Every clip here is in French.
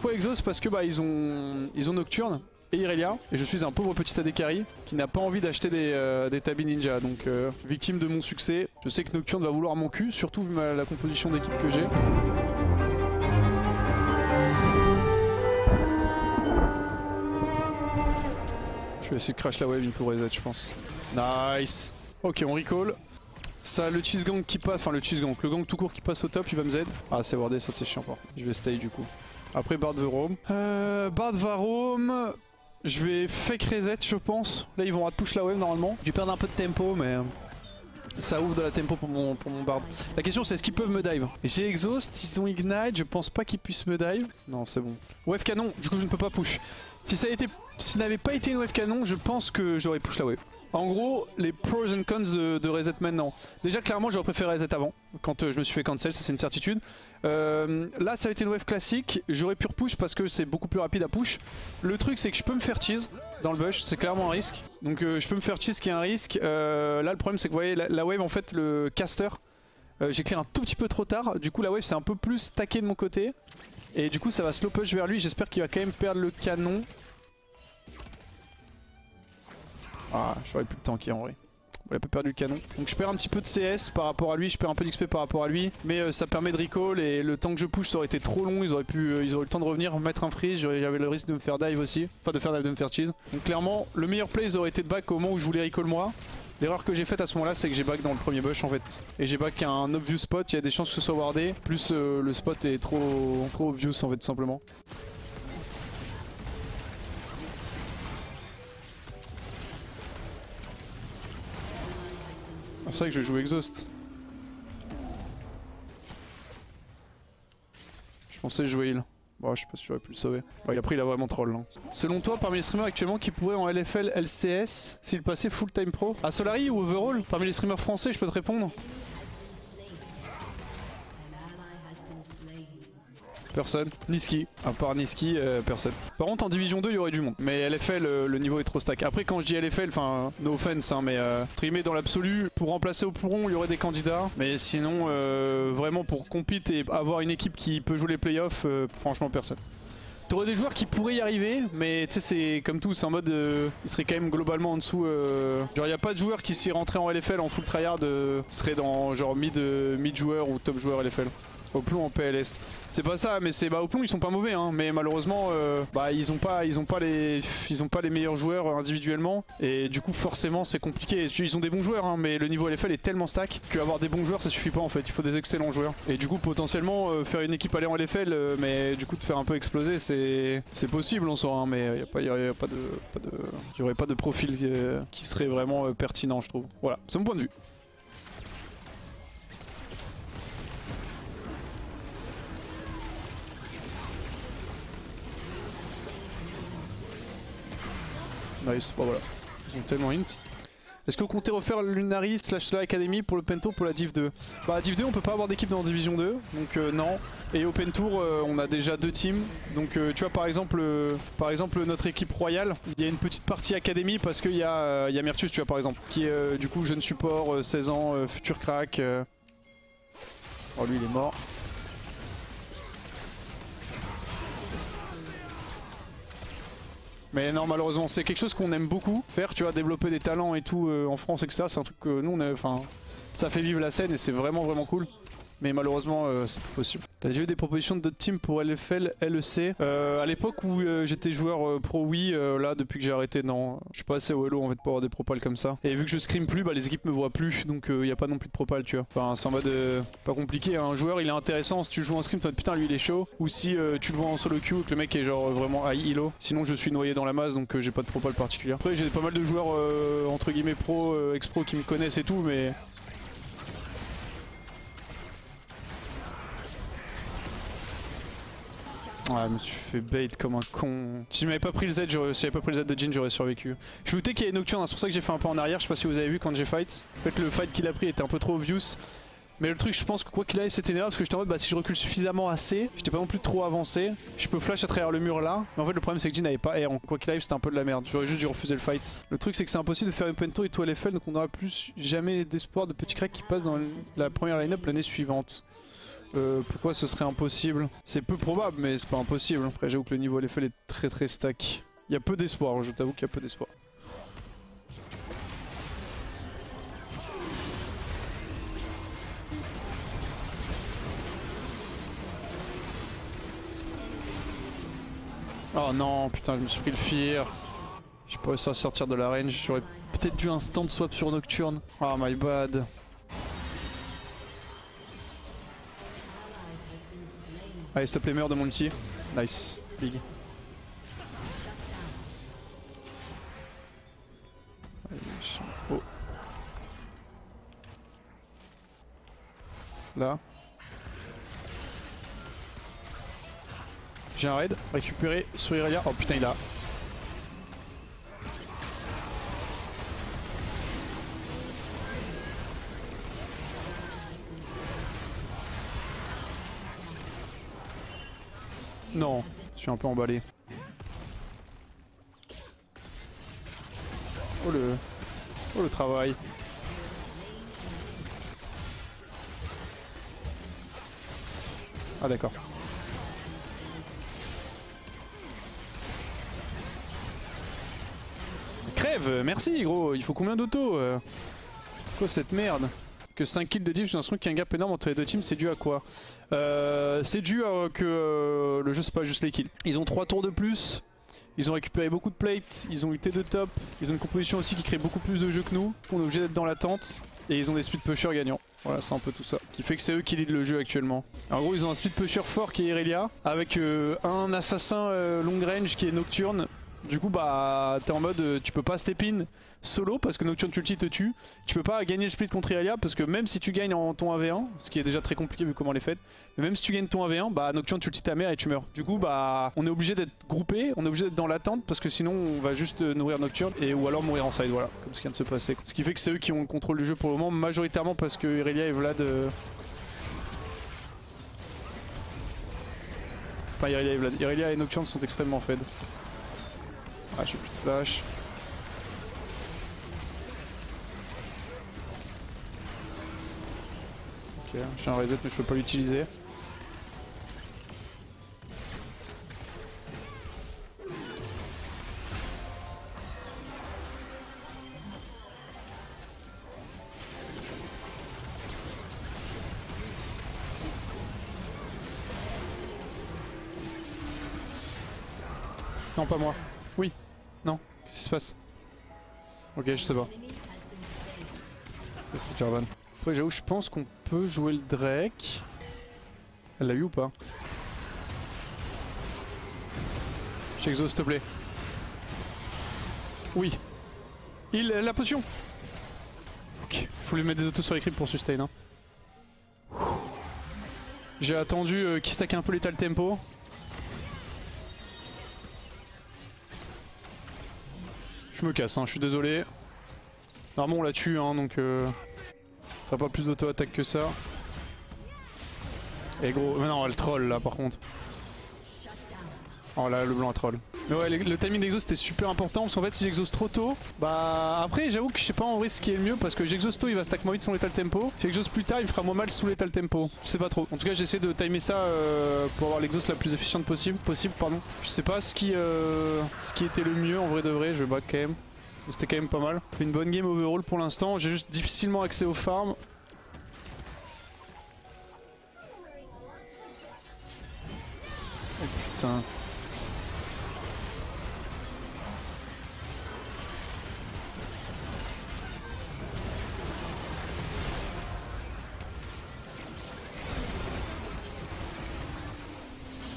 Pourquoi Exos Parce que bah ils ont ils ont Nocturne et Irelia et je suis un pauvre petit AD carry qui n'a pas envie d'acheter des, euh, des Tabi Ninja donc euh, victime de mon succès. Je sais que Nocturne va vouloir mon cul surtout vu la composition d'équipe que j'ai. Je vais essayer de crash la wave into reset je pense. Nice Ok on recall. Ça le cheese gang qui passe, enfin le cheese gang, le gang tout court qui passe au top il va me Z. Ah c'est wardé ça c'est chiant pas. Je vais stay du coup. Après Bard va roam. Euh, Bard va roam. Je vais fake reset je pense. Là ils vont rat push la wave normalement. Je vais perdre un peu de tempo mais euh, ça ouvre de la tempo pour mon, pour mon Bard. La question c'est est-ce qu'ils peuvent me dive? J'ai exhaust, ils ont ignite, je pense pas qu'ils puissent me dive. Non c'est bon. Wave canon, du coup je ne peux pas push. Si ça s'il n'avait pas été une wave canon, je pense que j'aurais push la wave. En gros, les pros and cons de, reset maintenant. Déjà, clairement, j'aurais préféré reset avant, quand euh, je me suis fait cancel, ça c'est une certitude. Euh, là, ça a été une wave classique, j'aurais pu repush parce que c'est beaucoup plus rapide à push. Le truc, c'est que je peux me faire cheese dans le bush, c'est clairement un risque. Donc, euh, je peux me faire cheese qui est un risque. Euh, là, le problème, c'est que vous voyez, la, wave, en fait, le caster, euh, j'ai clear un tout petit peu trop tard. Du coup, la wave, c'est un peu plus stacké de mon côté. Et du coup, ça va slow push vers lui. J'espère qu'il va quand même perdre le canon. Ah, j'aurais pu le tanker en vrai. Il a pas perdu le canon. Donc je perds un petit peu de CS par rapport à lui, je perds un peu d'XP par rapport à lui. Mais euh, ça permet de recall et le temps que je push ça aurait été trop long. Ils auraient pu, euh, ils auraient eu le temps de revenir, mettre un freeze. J'avais le risque de me faire dive aussi. Enfin de faire dive, de me faire cheese. Donc clairement, le meilleur play aurait été de back au moment où je voulais recall moi. L'erreur que j'ai faite à ce moment là c'est que j'ai back dans le premier bush en fait. Et j'ai back un obvious spot, il y a des chances que ce soit wardé. Plus euh, le spot est trop, trop obvious en fait tout simplement. C'est vrai que je joue exhaust. Je pensais jouer heal. Bon, je sais pas si j'aurais pu le sauver. Après, il a vraiment troll. hein. Selon toi, parmi les streamers actuellement qui pourraient en LFL, LCS, s'ils passaient full time pro? À Solari ou overall? Parmi les streamers français, je peux te répondre Personne. Niski. À part Niski, euh, personne. Par contre, en Division 2, il y aurait du monde. Mais LFL, euh, le niveau est trop stack. Après, quand je dis LFL, enfin, no offense, hein, mais euh, trimé dans l'absolu, pour remplacer au Pouron, il y aurait des candidats. Mais sinon, euh, vraiment, pour compete et avoir une équipe qui peut jouer les playoffs, franchement, personne. T'aurais des joueurs qui pourraient y arriver, mais tu sais, c'est comme tout, c'est en mode. euh, ils seraient quand même globalement en dessous. genre, y a pas de joueur qui s'y rentrait en LFL en full tryhard euh, serait dans genre mid, euh, mid joueur ou top joueur LFL. Au plomb en PLS. C'est pas ça, mais c'est bah au plomb ils sont pas mauvais, hein, mais malheureusement euh, bah ils ont pas ils ont pas les ils ont pas les meilleurs joueurs individuellement et du coup forcément c'est compliqué. Ils ont des bons joueurs, hein, mais le niveau LFL est tellement stack qu'avoir des bons joueurs ça suffit pas en fait. Il faut des excellents joueurs et du coup potentiellement euh, faire une équipe aller en LFL, euh, mais du coup de faire un peu exploser c'est c'est possible en soi, hein, mais a pas y a pas de pas y aurait pas de profil euh, qui serait vraiment euh, pertinent je trouve. Voilà, c'est mon point de vue. Nice, bon voilà. Ils ont tellement hint. Est-ce que vous comptez refaire Lunari slash Sla Academy pour le Pento pour la Div 2 Bah Div 2 on peut pas avoir d'équipe dans Division 2, donc euh, non. Et Open Tour euh, on a déjà deux teams. Donc euh, tu vois par exemple par exemple notre équipe royale, il y a une petite partie Academy parce qu'il y, y a Myrtus tu vois par exemple, qui est du coup jeune support, euh, 16 ans, futur crack. Oh lui il est mort. Mais non, malheureusement, c'est quelque chose qu'on aime beaucoup faire, tu vois, développer des talents et tout euh, en France, etc. C'est un truc que nous, on enfin, ça fait vivre la scène et c'est vraiment, vraiment cool. Mais malheureusement, euh, c'est plus possible. T'as déjà eu des propositions de d'autres teams pour LFL, LEC euh, À l'époque où euh, j'étais joueur euh, pro, euh, là, depuis que j'ai arrêté, non. Je suis pas assez au Hello en fait pour avoir des propals comme ça. Et vu que je scrim plus, bah, les équipes me voient plus. Donc il y a pas non plus de propal, tu vois. Enfin, c'est en mode euh, pas compliqué. hein. Un joueur, il est intéressant si tu joues en scrim, tu putain, lui il est chaud. Ou si tu le vois en solo queue, que le mec est genre vraiment high elo. Sinon, je suis noyé dans la masse, donc j'ai pas de propal particulière. Après, j'ai pas mal de joueurs entre guillemets pro, ex-pro qui me connaissent et tout, mais Ouais, me suis fait bait comme un con. Si je m'avais pas pris le Z, si j'avais pas pris le Z de Jin, j'aurais survécu. Je me doutais qu'il y avait Nocturne, hein, c'est pour ça que j'ai fait un peu en arrière. Je sais pas si vous avez vu quand j'ai fight. En fait, le fight qu'il a pris était un peu trop obvious. Mais le truc, je pense que quoi qu'il arrive, c'était erreur parce que j'étais en mode, bah si je recule suffisamment assez, j'étais pas non plus trop avancé. Je peux flash à travers le mur là. Mais en fait, le problème, c'est que Jin n'avait pas air. Quoi qu'il arrive, c'était un peu de la merde. J'aurais juste dû refuser le fight. Le truc, c'est que c'est impossible de faire une pento et tout LFL, donc on n'aura plus jamais d'espoir de petit crack qui passe dans la première line-up l'année suivante. Euh, pourquoi ce serait impossible? C'est peu probable, mais c'est pas impossible. Après, j'avoue que le niveau LFL est très très stack. Il y a peu d'espoir, je t'avoue qu'il y a peu d'espoir. Oh non, putain, je me suis pris le fear. J'ai pas réussi à sortir de la range. J'aurais peut-être dû instant swap sur Nocturne. Oh my bad. Allez, stop les meurs de mon ulti. Nice. Big. Oh. Là. J'ai un raid, récupéré sur Irelia. Oh putain, il a. Non, je suis un peu emballé. Oh le. Oh le travail. Ah d'accord. Crève, merci gros, il faut combien d'auto euh? Quoi cette merde? Que 5 kills de div, j'ai l'impression qu'il y a un gap énorme entre les deux teams, c'est dû à quoi euh, C'est dû à que euh, le jeu c'est pas juste les kills. Ils ont 3 tours de plus, ils ont récupéré beaucoup de plates, ils ont eu T2 top, ils ont une composition aussi qui crée beaucoup plus de jeux que nous, on est obligé d'être dans l'attente, et ils ont des speed pushers gagnants. Voilà, c'est un peu tout ça. Qui fait que c'est eux qui lead le jeu actuellement. En gros, ils ont un speed pusher fort qui est Irelia, avec euh, un assassin long range qui est Nocturne. Du coup, bah, t'es en mode, euh, tu peux pas step in solo parce que Nocturne Ulti te tue. Tu peux pas gagner le split contre Irelia parce que même si tu gagnes en ton 1v1, ce qui est déjà très compliqué vu comment elle est faite, mais même si tu gagnes ton 1v1, bah Nocturne Ulti ta mère et tu meurs. Du coup, bah, on est obligé d'être groupé, on est obligé d'être dans l'attente parce que sinon on va juste euh, nourrir Nocturne et ou alors mourir en side, voilà, comme ce qui vient de se passer. Ce qui fait que c'est eux qui ont le contrôle du jeu pour le moment, majoritairement parce que Irelia et Vlad. euh, Enfin, Irelia et Vlad. Irelia et Nocturne sont extrêmement faibles. Ah, j'ai plus de flash. Ok, j'ai un reset mais je peux pas l'utiliser. Non, pas moi. Qu'est-ce qui se passe Ok, je sais pas. C'est Jarvan. Après, j'avoue, je pense qu'on peut jouer le Drake. Elle l'a eu ou pas? J'exhaust, s'il te plaît. Oui. Il la potion Ok, je voulais mettre des autos sur les creeps pour sustain. Hein. J'ai attendu euh, qu'il stack un peu l'étal tempo. Je me casse, hein, je suis désolé. Normalement on la tue, hein, donc euh, ça pas plus d'auto-attaque que ça. Et gros, mais non, elle troll là par contre. Oh là, le blanc a troll. Mais ouais, le, timing d'exhaust était super important parce qu'en fait, si j'exhaust trop tôt, bah après, j'avoue que je sais pas en vrai ce qui est le mieux parce que j'exhaust tôt, il va stack moins vite son létal tempo. Si j'exhaust plus tard, il me fera moins mal sous létal tempo. Je sais pas trop. En tout cas, j'essaie de timer ça euh, pour avoir l'exhaust la plus efficiente possible. Possible, pardon. Je sais pas ce qui, euh, ce qui était le mieux en vrai de vrai. Je back quand même. C'était quand même pas mal. Une bonne game overall pour l'instant. J'ai juste difficilement accès aux farms. Oh putain.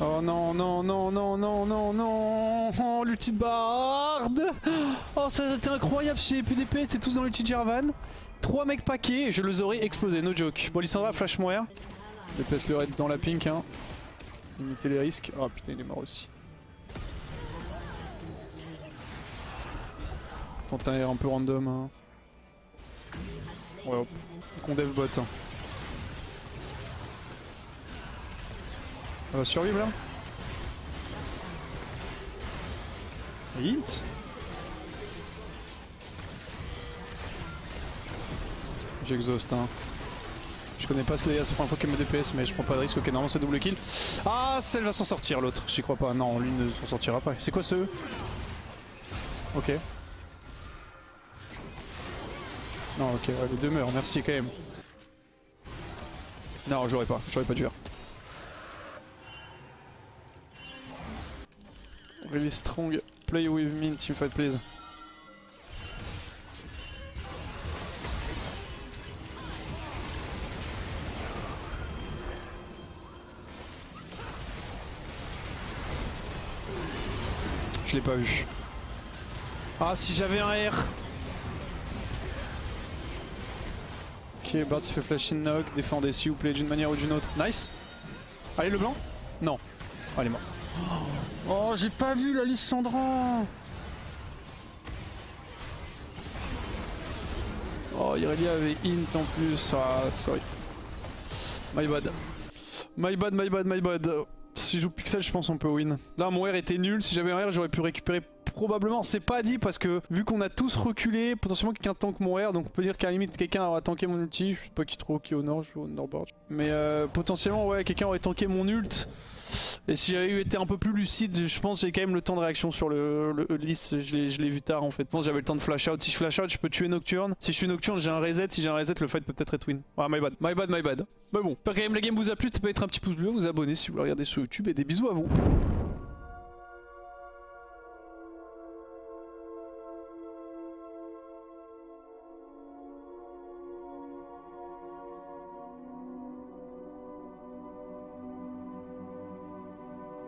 Oh non, non, non, non, non, non, non Oh, l'ulti de Bard Oh, ça été incroyable, j'ai plus d'épée, c'est tous dans l'ulti Jarvan. 3 mecs paquets, je les aurais explosés, no joke. Bon, Lissandra, flash mourir. Le raid dans la pink, hein. Limiter les risques. Oh putain, il est mort aussi. Tente un air un peu random. Hein. Ouais, hop. Qu'on dev bot. Hein. On va survivre là Hint J'exhaust hein. Je connais pas Sléa, c'est la première fois qu'elle me DPS, mais je prends pas de risque. Ok, normalement c'est double kill. Ah, celle va s'en sortir l'autre. J'y crois pas. Non, lui ne s'en sortira pas. C'est quoi ce Ok. Non, ok, ouais, les deux. Merci quand même. Non, j'aurais pas. J'aurais pas dû faire. Really strong. Play with me in teamfight, please. Je l'ai pas vu. Ah, si j'avais un R Ok, Bard s'est fait flash in knock, défendez s'il vous plaît d'une manière ou d'une autre. Nice Allez, le blanc? Non. Oh, elle est morte. Oh, j'ai pas vu la Lissandra Oh, Irelia avait int en plus. Ah, sorry. My bad. My bad, my bad, my bad. Si je joue Pixel, je pense on peut win. Là, mon R était nul. Si j'avais un R, j'aurais pu récupérer probablement. C'est pas dit parce que vu qu'on a tous reculé, potentiellement quelqu'un tank mon R. Donc on peut dire qu'à la limite, quelqu'un aura tanké mon ulti. Je sais pas qui trop qui au nord, je joue au nordboard. Mais euh, potentiellement, ouais, quelqu'un aurait tanké mon ult. Et si j'avais été un peu plus lucide, je pense que j'ai quand même le temps de réaction sur le, le. Je l'ai vu tard en fait. Je pense j'avais le temps de flash out. Si je flash out, je peux tuer Nocturne. Si je suis Nocturne, j'ai un reset. Si j'ai un reset, le fight peut peut-être être win. Ah, my bad, my bad, my bad. Mais bon, quand même la game vous a plu, ça peut être un petit pouce bleu, vous abonner si vous voulez regarder sur YouTube et des bisous à vous.